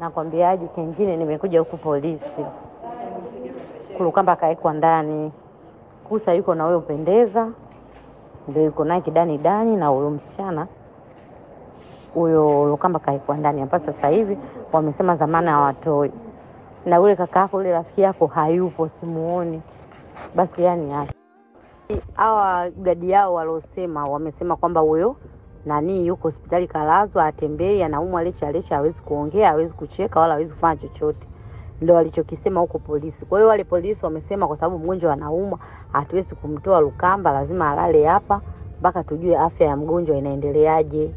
Nakwambiaje, kingine nimekuja huku polisi, Kulukamba kaekwa ndani, Kusa yuko na huyo Pendeza, ndio yuko naye kidani dani, na huyo msichana. Huyo Lukamba kaekwa ndani. Hapa sasa hivi. Wamesema zamana hawatoi, na ule kaka yako ule rafiki yako hayupo, simuoni. Basi yani hawa gadi yao walosema, wamesema kwamba huyo nani yuko hospitali kalazwa, atembei, anaumwa lecha lecha, hawezi kuongea, hawezi kucheka wala hawezi kufanya chochote. Ndio walichokisema huko polisi. Kwa hiyo wale polisi wamesema kwa sababu mgonjwa anaumwa, hatuwezi kumtoa Lukamba, lazima alale hapa mpaka tujue afya ya mgonjwa inaendeleaje.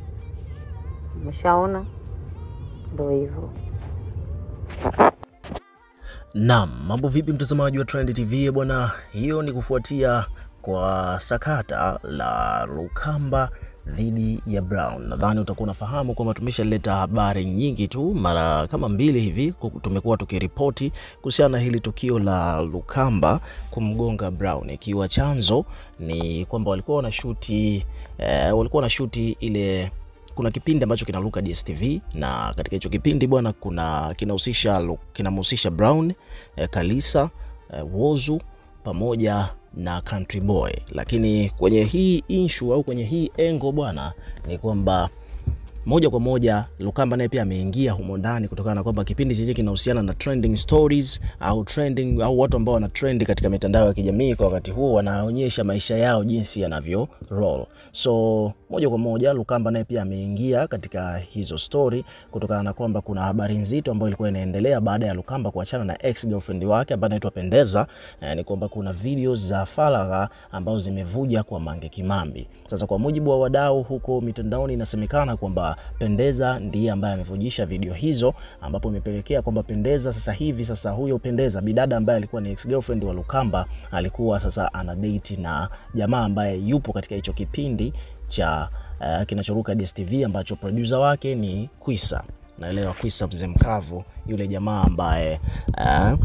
Umeshaona, ndio hivyo. Naam, mambo vipi mtazamaji wa Trend TV bwana, hiyo ni kufuatia kwa sakata la Lukamba dhidi ya Brown. Nadhani utakuwa unafahamu kwamba tumeshaleta habari nyingi tu, mara kama mbili hivi tumekuwa tukiripoti kuhusiana na hili tukio la Lukamba kumgonga Brown, ikiwa chanzo ni kwamba walikuwa wanashuti eh, walikuwa wanashuti ile kuna kipindi ambacho kinaruka DSTV na katika hicho kipindi bwana, kuna kinahusisha kinamhusisha Brown eh, Kalisa eh, Wozu pamoja na Country Boy, lakini kwenye hii issue au kwenye hii engo bwana, ni kwamba moja kwa moja Lukamba naye pia ameingia humo ndani kutokana na kwamba kipindi chenyewe kinahusiana na trending stories au trending au watu ambao wana trend katika mitandao ya kijamii kwa wakati huo, wanaonyesha maisha yao jinsi yanavyo roll. So moja kwa moja Lukamba naye pia ameingia katika hizo story kutokana na kwamba kuna habari nzito ambayo ilikuwa inaendelea baada ya Lukamba kuachana na ex girlfriend wake ambaye anaitwa Pendeza. Eh, ni kwamba kuna videos za faragha ambazo zimevuja kwa Mange Kimambi. Sasa kwa mujibu wa wadau huko mitandaoni, inasemekana kwamba Pendeza ndiye ambaye amevujisha video hizo, ambapo imepelekea kwamba Pendeza sasa hivi sasa huyo Pendeza bidada ambaye alikuwa ni ex girlfriend wa Lukamba alikuwa sasa ana date na jamaa ambaye yupo katika hicho kipindi cha uh, kinachoruka DSTV ambacho producer wake ni Kwisa. Naelewa Kwisa mzee mkavu, yule jamaa ambaye uh,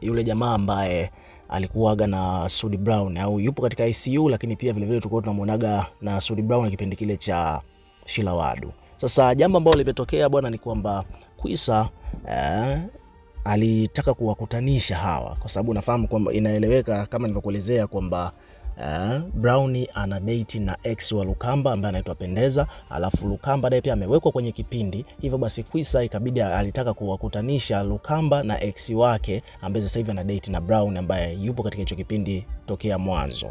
yule jamaa ambaye alikuwaga na Sudi Brown au yupo katika ICU, lakini pia vilevile tulikuwa tunamwonaga na Sudi Brown kipindi kile cha Shilawadu. Sasa jambo ambalo limetokea bwana ni kwamba Kwisa eh, alitaka kuwakutanisha hawa kwa sababu nafahamu kwamba inaeleweka kama nilivyokuelezea kwamba eh, Brown ana date na ex wa Lukamba ambaye anaitwa Pendeza, alafu Lukamba naye pia amewekwa kwenye kipindi hivyo. Basi Kwisa ikabidi alitaka kuwakutanisha Lukamba na ex wake ambaye sasa hivi ana date na Brown ambaye yupo katika hicho kipindi tokea mwanzo.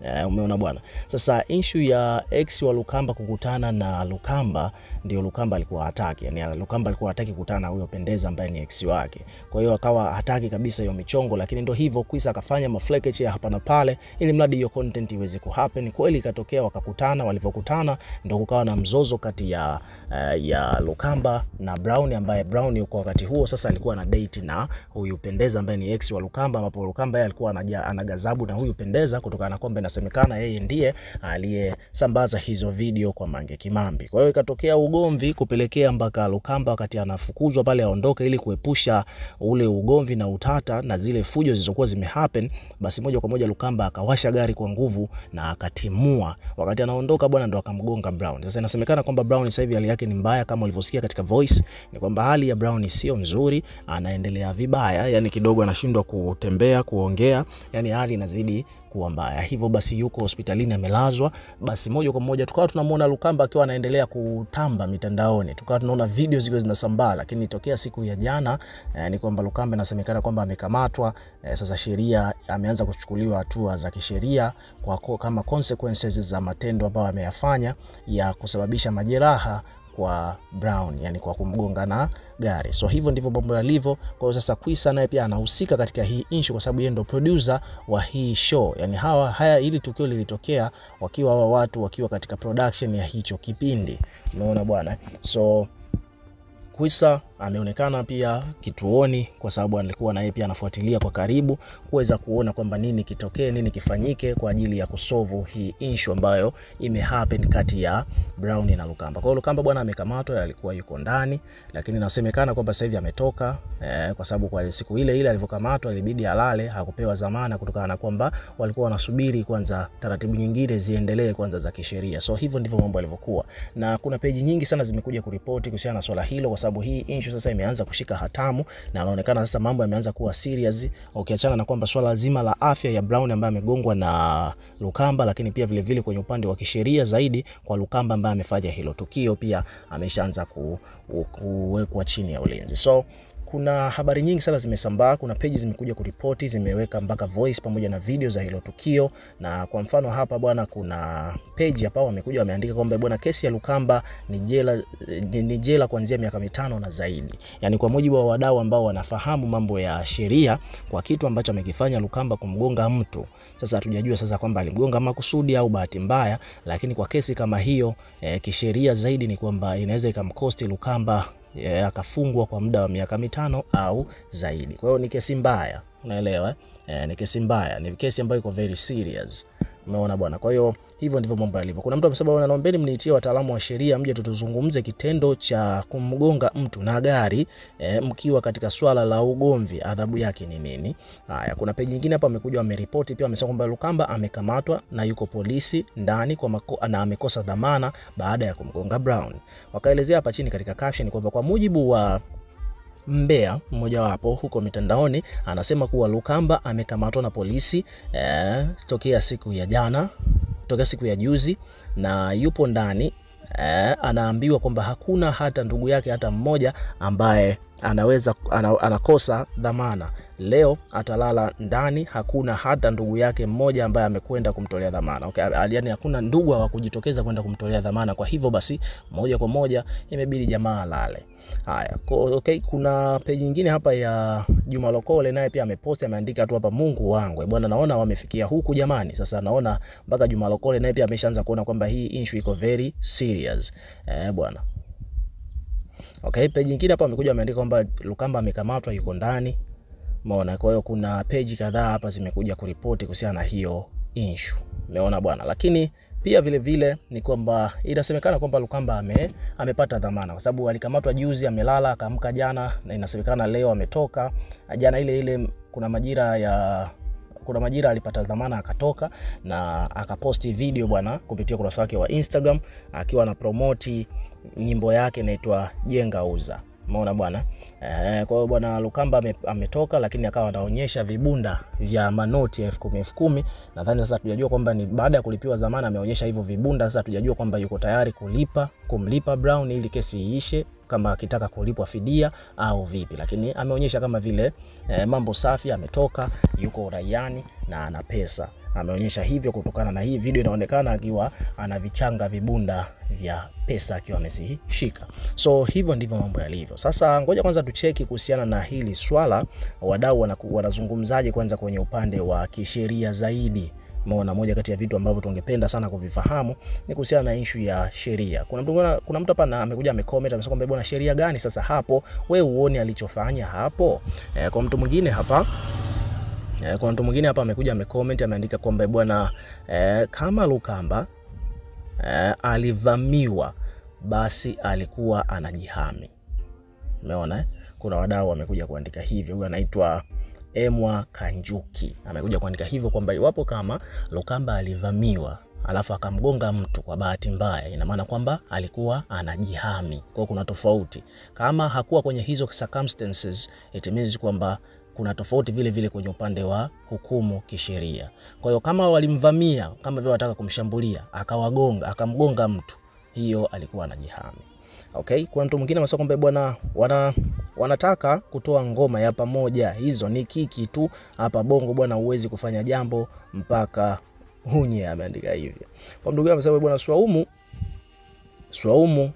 Uh, umeona bwana. Sasa issue ya ex wa Lukamba kukutana na Lukamba ndio Lukamba alikuwa hataki, yani Lukamba alikuwa hataki kukutana na huyo Pendeza ambaye ni ex wake, kwa hiyo akawa hataki kabisa hiyo michongo, lakini ndio hivyo Kwisa akafanya maflekeche ya hapa na pale, ili mradi hiyo content iweze kuhappen. Kweli ikatokea, wakakutana. Walivyokutana ndio kukawa na mzozo kati ya, uh, ya Lukamba na Brown, ambaye Brown kwa wakati huo sasa alikuwa na date na huyu Pendeza ambaye ni ex wa Lukamba, ambapo Lukamba yeye alikuwa anagazabu na huyu Pendeza kutokana na kwamba inasemekana yeye ndiye aliyesambaza hizo video kwa Mange Kimambi. Kwa hiyo ikatokea ugomvi kupelekea mpaka Lukamba wakati anafukuzwa pale aondoke, ili kuepusha ule ugomvi na utata na zile fujo zilizokuwa zimehappen, basi moja kwa moja Lukamba akawasha gari kwa nguvu na akatimua. Wakati anaondoka bwana, ndo akamgonga Brown. Sasa inasemekana kwamba Brown sasa hivi hali yake ni mbaya, kama ulivyosikia katika voice, ni kwamba hali ya Brown sio nzuri, anaendelea vibaya, yani kidogo anashindwa kutembea, kuongea, yani hali inazidi kuwa mbaya. Hivyo basi yuko hospitalini amelazwa. Basi moja kwa moja tukawa tunamwona Lukamba akiwa anaendelea kutamba mitandaoni, tukawa tunaona video zikiwa zinasambaa, lakini tokea siku ya jana eh, ni kwamba Lukamba inasemekana kwamba amekamatwa. Eh, sasa sheria ameanza kuchukuliwa hatua za kisheria kwa kama consequences za matendo ambayo ameyafanya ya kusababisha majeraha kwa Brown, yani kwa kumgonga na gari. So hivyo ndivyo mambo yalivyo. Kwa sasa Kwisa naye pia anahusika katika hii issue kwa sababu yeye ndo producer wa hii show. Yani hawa haya, ili tukio lilitokea wakiwa hawa watu wakiwa katika production ya hicho kipindi. unaona bwana. So Kwisa ameonekana pia kituoni kwa sababu alikuwa na yeye pia anafuatilia kwa karibu kuweza kuona kwamba nini kitokee, nini kifanyike kwa ajili ya kusovu hii issue ambayo imehappen kati ya Brown na Lukamba. Kwa hiyo Lukamba bwana amekamatwa, alikuwa yuko ndani, lakini nasemekana kwamba sasa hivi ametoka eh, kwa sababu kwa siku ile ile alivyokamatwa ilibidi alale, hakupewa dhamana kutokana na kwamba walikuwa wanasubiri kwanza taratibu nyingine ziendelee kwanza za kisheria. So hivyo ndivyo mambo yalivyokuwa, na kuna peji nyingi sana zimekuja kuripoti kuhusiana na swala hilo kwa sababu hii issue sasa imeanza kushika hatamu na anaonekana sasa mambo yameanza kuwa serious, ukiachana na kwamba swala zima la afya ya Brown ambaye amegongwa na Lukamba, lakini pia vile vile kwenye upande wa kisheria zaidi kwa Lukamba ambaye amefanya hilo tukio pia ameshaanza ku, kuwekwa chini ya ulinzi. So kuna habari nyingi sana zimesambaa. Kuna peji zimekuja kuripoti, zimeweka mpaka voice pamoja na video za hilo tukio. Na kwa mfano hapa bwana, kuna peji hapa wamekuja wameandika kwamba bwana, kesi ya Lukamba ni jela, ni jela kuanzia miaka mitano na zaidi. Yani kwa mujibu wa wadau ambao wanafahamu mambo ya sheria, kwa kitu ambacho amekifanya Lukamba kumgonga mtu. Sasa hatujajua sasa kwamba alimgonga makusudi au bahati mbaya, lakini kwa kesi kama hiyo eh, kisheria zaidi ni kwamba inaweza ikamkosti Lukamba akafungwa kwa muda wa miaka mitano au zaidi. Kwa hiyo ni kesi mbaya, unaelewa eh? Ni kesi mbaya, ni kesi ambayo iko very serious. Umeona bwana. Kwa hiyo hivyo ndivyo mambo yalivyo. Kuna mtu amesema bwana, naombeni mniitie wataalamu wa sheria mje tutuzungumze kitendo cha kumgonga mtu na gari e, mkiwa katika swala la ugomvi, adhabu yake ni nini? Haya, kuna peji nyingine hapa amekuja ameripoti pia, amesema kwamba Lukamba amekamatwa na yuko polisi ndani kwa mako, na amekosa dhamana baada ya kumgonga Brown. Wakaelezea hapa chini katika caption kwamba kwa mujibu wa Mbea mmojawapo huko mitandaoni anasema kuwa Lukamba amekamatwa na polisi eh, tokea siku ya jana, tokea siku ya juzi na yupo ndani eh, anaambiwa kwamba hakuna hata ndugu yake hata mmoja ambaye anaweza ana, anakosa dhamana. Leo atalala ndani, hakuna hata ndugu yake mmoja ambaye amekwenda kumtolea dhamana. Okay, yani hakuna ndugu wa kujitokeza kwenda kumtolea dhamana. Kwa hivyo basi, moja kwa moja imebidi jamaa alale. Haya, okay, kuna peji nyingine hapa ya Juma Lokole, naye pia ameposti, ameandika tu hapa, Mungu wangu bwana, naona wamefikia huku jamani. Sasa naona mpaka Juma Lokole naye pia ameshaanza kuona kwamba hii issue iko very serious eh, bwana. Okay, page nyingine hapa wamekuja wameandika kwamba Lukamba amekamatwa yuko ndani. Umeona? Kwa hiyo kuna page kadhaa hapa zimekuja kuripoti kuhusiana na hiyo issue. Umeona bwana, lakini pia vile vile ni kwamba inasemekana kwamba Lukamba ame, amepata dhamana kwa sababu alikamatwa juzi, amelala akaamka jana, na inasemekana leo ametoka. Jana ile ile kuna majira ya kuna majira alipata dhamana akatoka na akaposti video bwana kupitia ukurasa wake wa Instagram akiwa na promoti nyimbo yake inaitwa Jenga Uza. Umeona bwana eh. Kwa hiyo bwana Lukamba ametoka, lakini akawa anaonyesha vibunda vya manoti elfu kumi elfu kumi. Nadhani sasa tujajua kwamba ni baada ya kulipiwa dhamana ameonyesha hivyo vibunda. Sasa tujajua kwamba yuko tayari kulipa kumlipa Brown ili kesi iishe, kama akitaka kulipwa fidia au vipi, lakini ameonyesha kama vile eh, mambo safi, ametoka yuko uraiani na ana pesa ameonyesha hivyo kutokana na hii video inaonekana akiwa ana vichanga vibunda vya pesa akiwa amezishika. So hivyo ndivyo mambo yalivyo. Sasa ngoja kwanza tucheki kuhusiana na hili swala, wadau wanazungumzaje kwanza kwenye upande wa kisheria zaidi. Umeona, moja kati ya vitu ambavyo tungependa sana kuvifahamu ni kuhusiana na issue ya sheria. Kuna mtu kuna mtu hapa amekuja amecomment amesema kwamba bwana, sheria gani sasa hapo? We uone alichofanya hapo. E, kwa mtu mwingine hapa kuna mtu mwingine hapa amekuja amecomment ameandika kwamba bwana eh, kama Lukamba eh, alivamiwa basi alikuwa anajihami. Umeona eh? Kuna wadau wamekuja kuandika hivyo. Huyu anaitwa Emwa Kanjuki amekuja kuandika hivyo kwamba iwapo kama Lukamba alivamiwa alafu akamgonga mtu kwa bahati mbaya, ina maana kwamba alikuwa anajihami. Kwa kuna tofauti. Kama hakuwa kwenye hizo circumstances, it means kwamba kuna tofauti vile vile kwenye upande wa hukumu kisheria. Kwa hiyo kama walimvamia kama vile wataka kumshambulia akawagonga akamgonga mtu, hiyo alikuwa anajihami. Okay, kuna mtu mwingine anasema kwamba bwana wana wanataka kutoa ngoma ya pamoja, hizo ni kiki tu hapa Bongo bwana, huwezi kufanya jambo mpaka hunye. Ameandika hivyo. Kwa mdogo wangu, anasema bwana, Swaumu Swaumu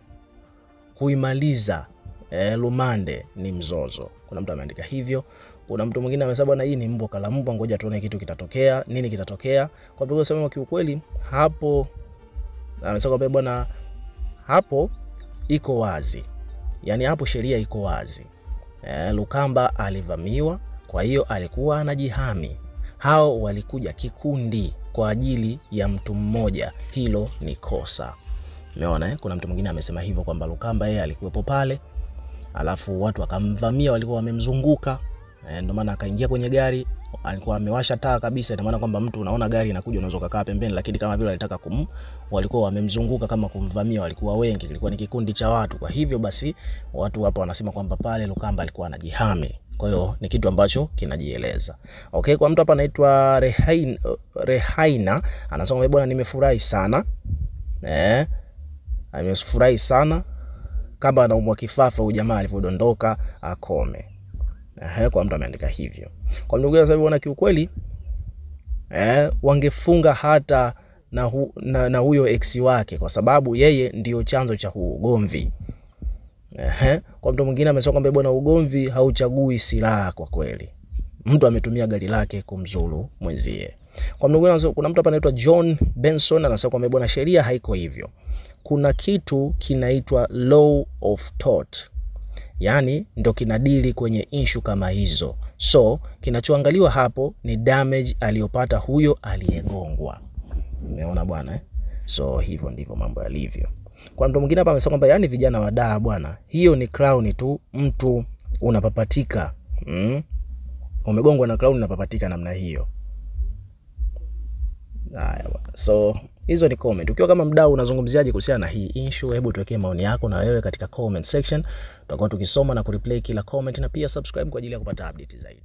kuimaliza eh, Lumande ni mzozo. Kuna mtu ameandika hivyo. Kuna mtu mwingine amesema bwana, hii ni mbwa kala mbwa, ngoja tuone kitu kitatokea, nini kitatokea. Kwa mdogo mwingine kiukweli, hapo amesema kwamba bwana, hapo iko wazi, yaani hapo sheria iko wazi. E, Lukamba alivamiwa, kwa hiyo alikuwa anajihami. Hao walikuja kikundi kwa ajili ya mtu mmoja, hilo ni kosa. Umeona eh? Kuna mtu mwingine amesema hivyo kwamba Lukamba yeye alikuwepo pale, alafu watu wakamvamia, walikuwa wamemzunguka ndio maana akaingia kwenye gari alikuwa amewasha taa kabisa, ina maana kwamba mtu unaona gari inakuja, unaweza kukaa pembeni, lakini kama vile alitaka kum, walikuwa wamemzunguka kama kumvamia, walikuwa wengi, kilikuwa ni kikundi cha watu. Kwa hivyo basi watu hapa wanasema kwamba pale Lukamba alikuwa anajihami kwa hiyo ni kitu ambacho kinajieleza. Okay, kwa mtu hapa anaitwa Rehain, Rehaina anasema bwana, nimefurahi sana eh, amefurahi sana kama anaumwa kifafa huyu jamaa alivyodondoka akome. Eh, kwa mtu ameandika hivyo. Kwa ndugu yangu bwana, kiukweli eh, wangefunga hata na, hu, na, na huyo ex wake kwa sababu yeye ndiyo chanzo cha ugomvi. Ehe, kwa mtu mwingine amesema kwamba bwana, ugomvi hauchagui silaha. Kwa kweli, mtu ametumia gari lake kumzuru mwenzie. Kwa mtu kuna mtu hapa anaitwa John Benson anasema kwamba bwana, sheria haiko hivyo. Kuna kitu kinaitwa law of tort, yaani ndo kinadili kwenye inshu kama hizo. So kinachoangaliwa hapo ni damage aliyopata huyo aliyegongwa. Umeona bwana eh? So hivyo ndivyo mambo yalivyo. Kwa mtu mwingine hapa amesema kwamba yani vijana wa daa bwana, hiyo ni crown tu, mtu unapapatika mm? Umegongwa na crown unapapatika namna hiyo. Haya so hizo ni comment. Ukiwa kama mdau unazungumziaje kuhusiana na hii issue? Hebu tuwekee maoni yako na wewe katika comment section, tutakuwa tukisoma na kureplay kila comment, na pia subscribe kwa ajili ya kupata update zaidi.